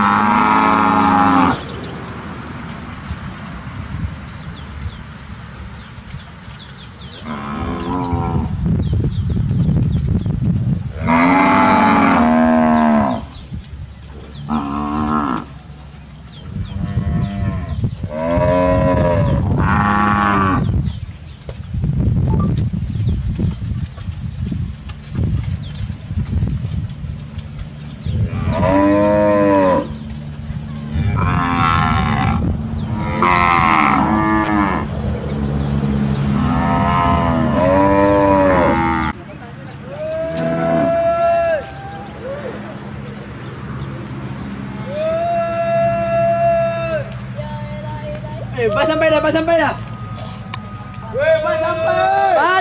Ah! Bas sampai dah, bas sampai dah. Weh, bas sampai. Ada.